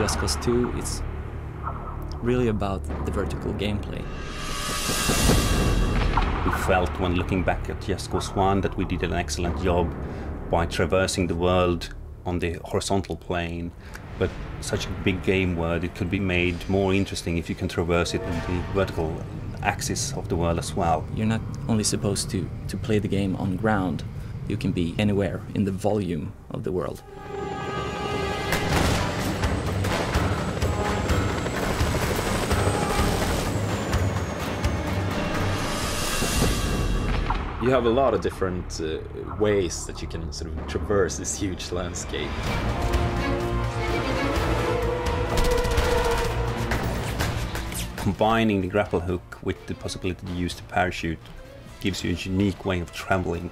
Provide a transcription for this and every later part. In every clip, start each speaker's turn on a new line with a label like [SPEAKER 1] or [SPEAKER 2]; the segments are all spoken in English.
[SPEAKER 1] Just Cause 2, it's really about the vertical gameplay.
[SPEAKER 2] We felt when looking back at Just Cause 1 that we did an excellent job by traversing the world on the horizontal plane, but such a big game world, it could be made more interesting if you can traverse it on the vertical axis of the world as well.
[SPEAKER 1] You're not only supposed to, to play the game on ground, you can be anywhere in the volume of the world.
[SPEAKER 3] You have a lot of different uh, ways that you can sort of traverse this huge landscape.
[SPEAKER 2] Combining the grapple hook with the possibility to use the parachute gives you a unique way of traveling.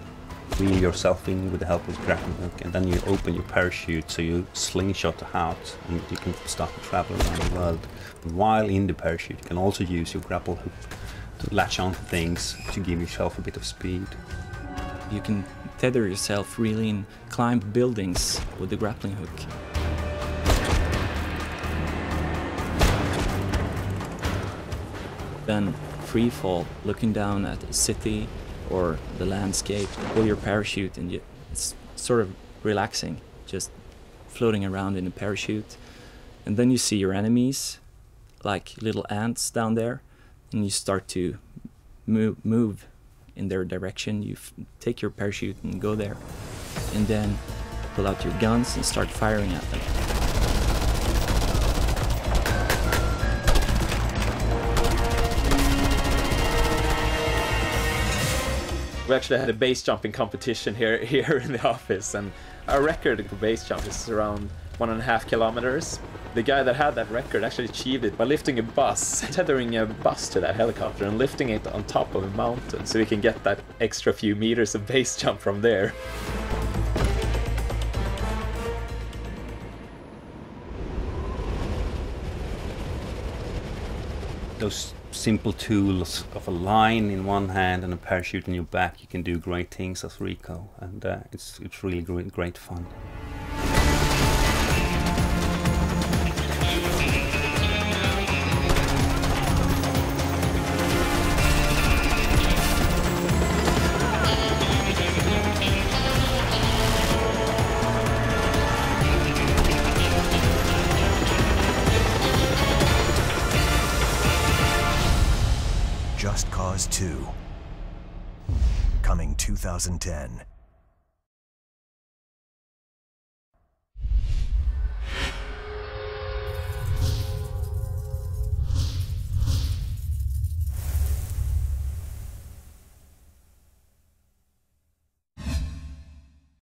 [SPEAKER 2] Wheel yourself in with the help of the grappling hook and then you open your parachute so you slingshot out and you can start to travel around the world. While in the parachute you can also use your grapple hook to latch on to things to give yourself a bit of speed.
[SPEAKER 1] You can tether yourself really and climb buildings with the grappling hook. Then free fall, looking down at a city or the landscape, pull your parachute and you, it's sort of relaxing, just floating around in a parachute. And then you see your enemies, like little ants down there, and you start to move, move in their direction. You take your parachute and go there, and then pull out your guns and start firing at them.
[SPEAKER 3] We actually had a base jumping competition here here in the office, and our record for base jump is around one and a half kilometers. The guy that had that record actually achieved it by lifting a bus, tethering a bus to that helicopter and lifting it on top of a mountain so he can get that extra few meters of base jump from there.
[SPEAKER 2] Those simple tools of a line in one hand and a parachute in your back, you can do great things as Rico, and uh, it's it's really great, great fun.
[SPEAKER 4] Just Cause 2. Coming 2010.